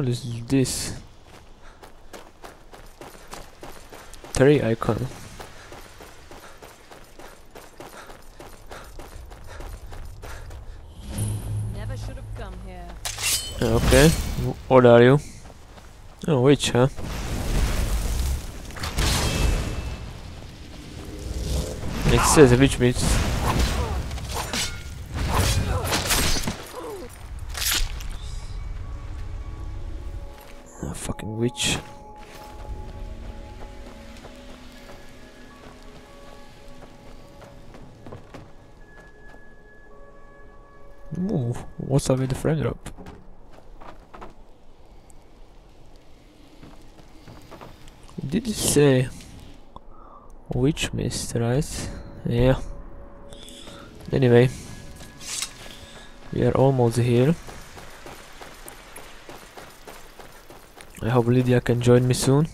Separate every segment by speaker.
Speaker 1: What is this? Tree icon.
Speaker 2: Never should have come here.
Speaker 1: Okay, what are you? Oh, witch, huh? It says witch meets. Fucking witch. Ooh, what's up with the frame drop? Did you say witch mist, right? Yeah. Anyway, we are almost here. I hope Lydia can join me soon.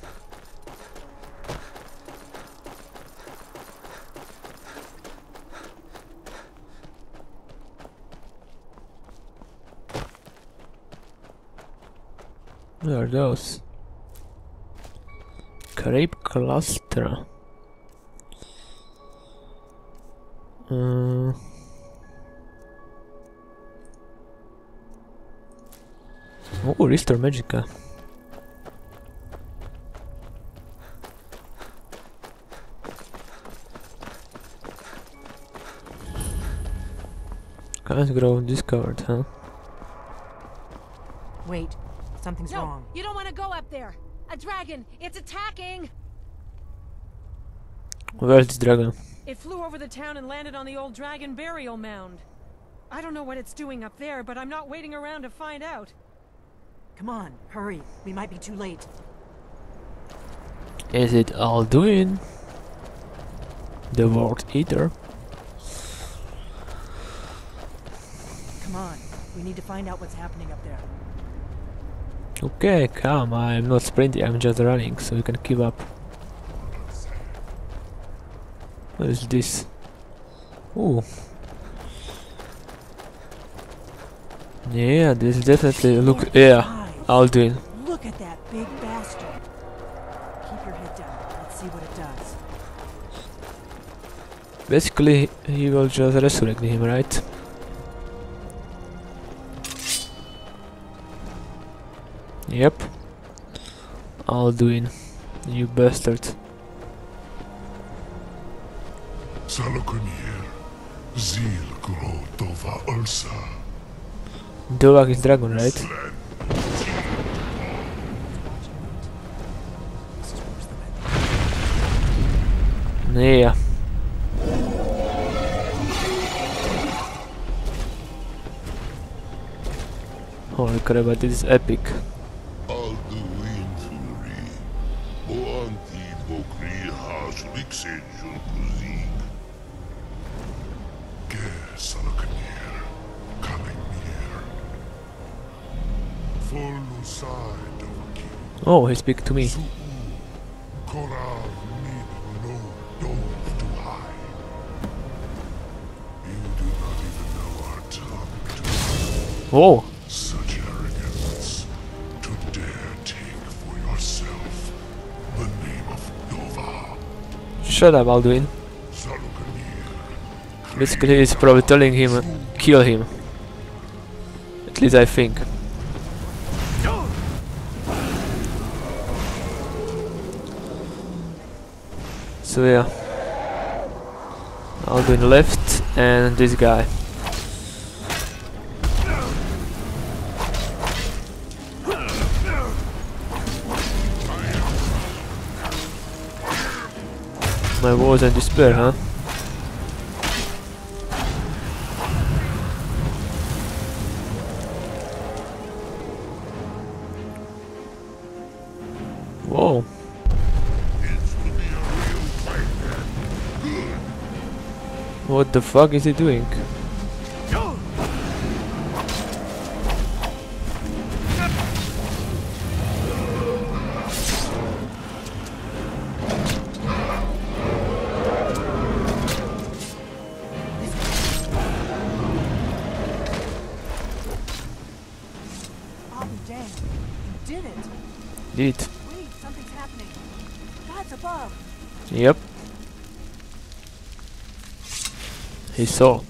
Speaker 1: What are those? Creep Cluster. Uh, oh, Restore Magicka. Kynesgrove discovered, huh?
Speaker 3: Wait, something's
Speaker 2: no,
Speaker 3: wrong.
Speaker 2: you don't want to go up there. A dragon. It's attacking.
Speaker 1: Where's this dragon?
Speaker 2: It flew over the town and landed on the old dragon burial mound. I don't know what it's doing up there, but I'm not waiting around to find out.
Speaker 3: Come on, hurry. We might be too late.
Speaker 1: Is it Alduin? The World Eater?
Speaker 3: Come on. We need to find out what's happening up there.
Speaker 1: Okay, come, I'm not sprinting, I'm just running, so you can keep up. What is this? Ooh. Yeah, this definitely look. Yeah,
Speaker 3: eyes.
Speaker 1: Alduin.
Speaker 3: Look at that big bastard. Keep your head down. Let's see what it does.
Speaker 1: Basically, he will just resurrect him, right? Yep. Alduin. You bastard.
Speaker 4: Sahloknir, Zil Gro Dova Ursa,
Speaker 1: Dovak is dragon, right?
Speaker 3: This is I thought.
Speaker 1: Yeah. Holy crap, but this is epic.
Speaker 4: Hash Rixen Julkuzig. Ger Sahloknir, Kalimir. Full Lusai
Speaker 1: Oh, he speak to me.
Speaker 4: Korav Mid No Dove to High. You do not even know our tongue to
Speaker 1: Whoa! Shut up, Alduin. Basically, he's probably telling him, kill him. At least I think. So yeah. Alduin left, and this guy. My wars and despair, huh? Whoa. What the fuck is he doing? Did.
Speaker 3: Wait, something's happening. God's above.
Speaker 1: Yep. He saw.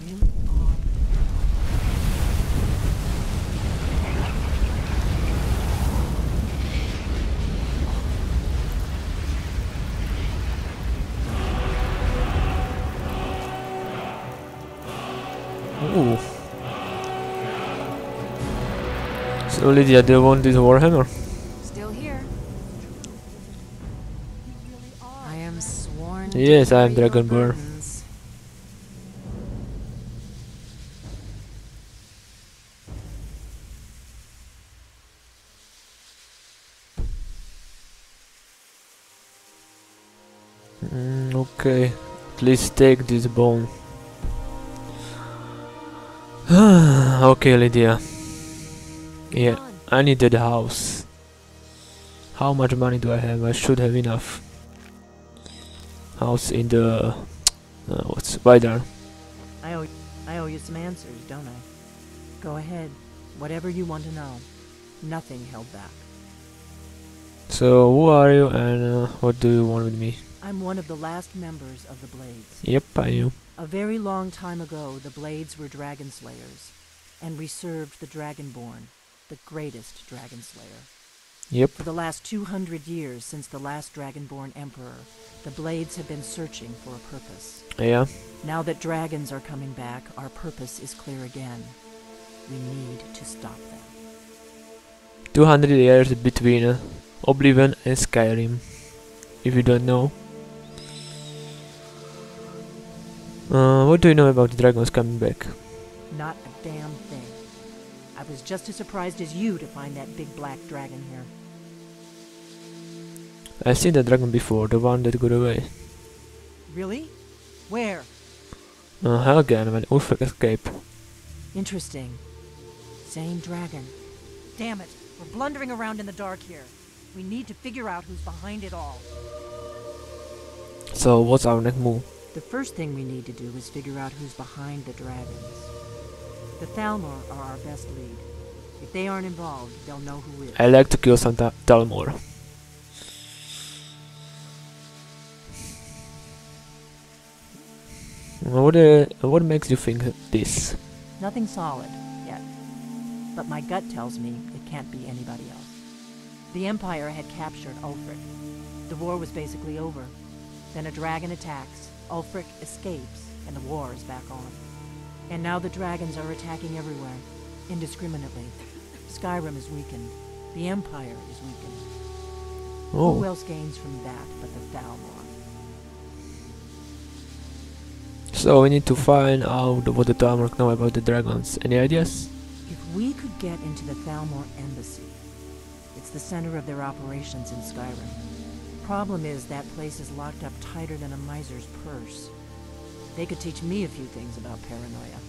Speaker 1: Ooh. So Lydia, do you want this Warhammer?
Speaker 3: Am sworn.
Speaker 1: Yes, I am Dragonborn. Mm, okay. Please take this bone. okay, Lydia. Yeah, I needed a house. How much money do I have? I should have enough. House in the... Uh, what's... Vidar.
Speaker 3: I owe, I owe you some answers, don't I? Go ahead. Whatever you want to know. Nothing held back.
Speaker 1: So, who are you and uh, what do you want with me?
Speaker 3: I'm one of the last members of the Blades.
Speaker 1: Yep, I am.
Speaker 3: A very long time ago, the Blades were dragon slayers, and we served the Dragonborn, the greatest dragon slayer.
Speaker 1: Yep.
Speaker 3: For the last 200 years since the last Dragonborn Emperor, the Blades have been searching for a purpose.
Speaker 1: Yeah.
Speaker 3: Now that dragons are coming back, our purpose is clear again. We need to stop them.
Speaker 1: 200 years between uh, Oblivion and Skyrim. If you don't know. Uh, what do you know about the dragons coming back?
Speaker 3: Not a damn thing. I was just as surprised as you to find that big black dragon here.
Speaker 1: I've seen the dragon before, the one that got away.
Speaker 3: Really? Where?
Speaker 1: Uh, Helgen when Ulfric escaped.
Speaker 3: Interesting. Same dragon. Damn it. We're blundering around in the dark here. We need to figure out who's behind it all.
Speaker 1: So what's our next move?
Speaker 3: The first thing we need to do is figure out who's behind the dragons. The Thalmor are our best lead. If they aren't involved, they'll know who is.
Speaker 1: I like to kill some Thalmor. What uh, what makes you think this?
Speaker 3: Nothing solid, yet. But my gut tells me it can't be anybody else. The Empire had captured Ulfric. The war was basically over. Then a dragon attacks, Ulfric escapes, and the war is back on. And now the dragons are attacking everywhere, indiscriminately. Skyrim is weakened. The Empire is weakened. Who
Speaker 1: Oh,
Speaker 3: else gains from that but the Thalmor?
Speaker 1: so we need to find out what the Thalmor know about the dragons. Any ideas?
Speaker 3: If we could get into the Thalmor embassy, it's the center of their operations in Skyrim. Problem is that place is locked up tighter than a miser's purse. They could teach me a few things about paranoia.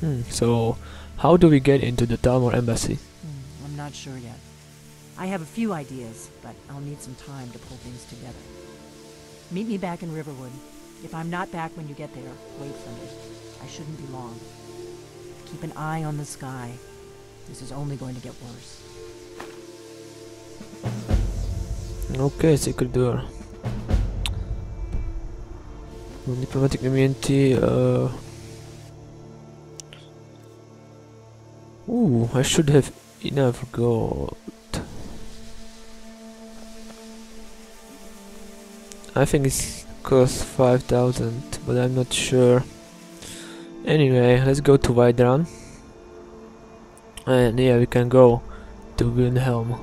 Speaker 1: Hmm. So how do we get into the Thalmor embassy?
Speaker 3: Hmm, I'm not sure yet. I have a few ideas, but I'll need some time to pull things together. Meet me back in Riverwood. If I'm not back when you get there, wait for me. I shouldn't be long. Keep an eye on the sky. This is only going to get worse.
Speaker 1: Okay, secret door. Diplomatic immunity. Uh. Ooh, I should have enough gold. I think it's cost 5000, but I'm not sure. Anyway, let's go to Vidran. And yeah, we can go to Windhelm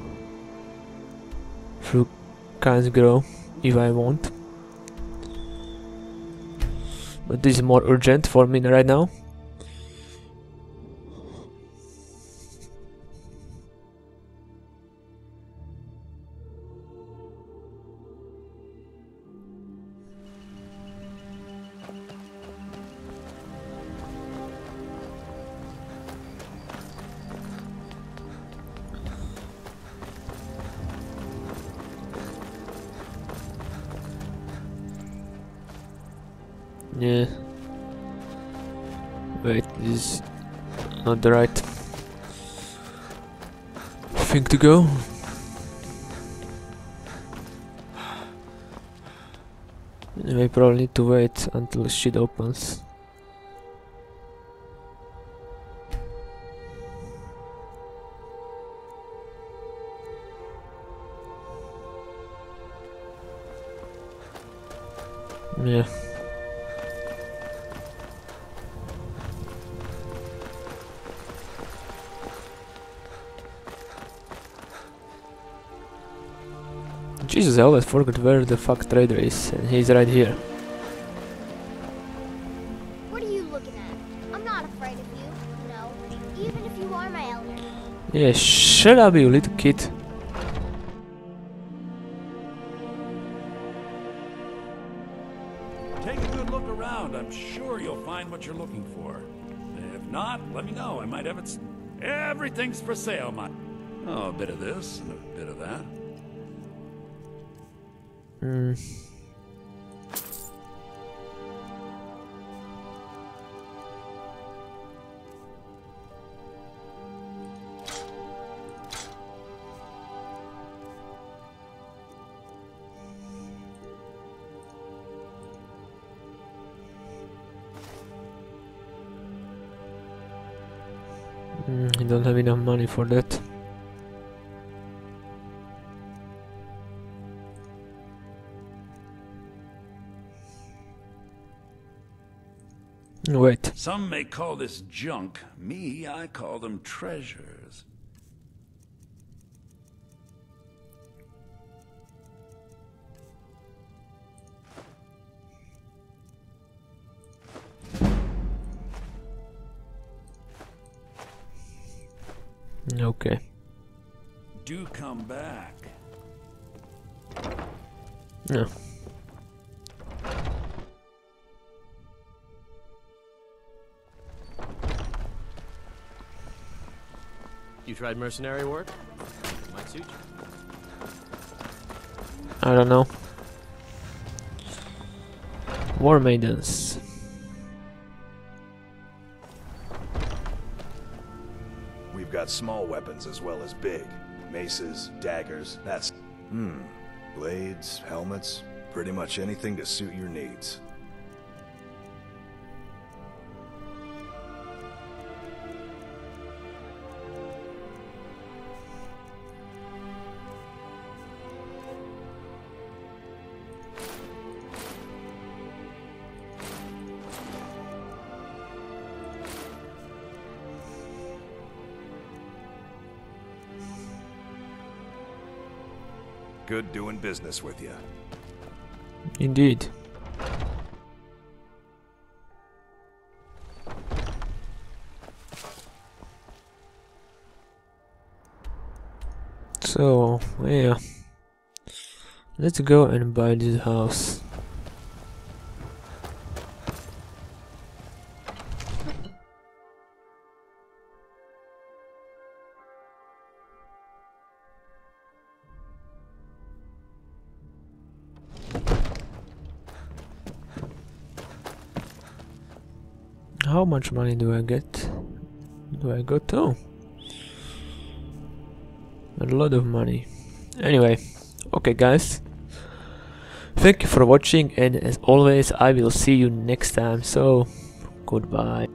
Speaker 1: through Kynesgrove if I want. This is more urgent for me right now. Yeah. Wait, this is not the right thing to go. We probably need to wait until shit opens. Yeah. Jesus, I always forget where the fuck Trader is, and he's right here.
Speaker 5: What are you looking at? I'm not afraid of you. No. Even if you are my elder.
Speaker 1: Yeah, shut up, you little kid.
Speaker 6: Take a good look around. I'm sure you'll find what you're looking for. If not, let me know. I might have it. s- Everything's for sale, my. Oh, a bit of this and a bit of that.
Speaker 1: Hmm. Mm, I don't have enough money for that.
Speaker 6: Some may call this junk. Me, I call them treasures.
Speaker 1: Okay.
Speaker 6: Do come back.
Speaker 1: No.
Speaker 7: You tried mercenary work? Might suit you.
Speaker 1: I don't know. War maidens.
Speaker 8: We've got small weapons as well as big. Maces, daggers, that's... Hmm. Blades, helmets, pretty much anything to suit your needs. Good doing business with you.
Speaker 1: Indeed. So, yeah. Let's go and buy this house. How much money do I get? Do I got? Oh. A lot of money. Anyway, okay guys. Thank you for watching and as always I will see you next time. So, goodbye.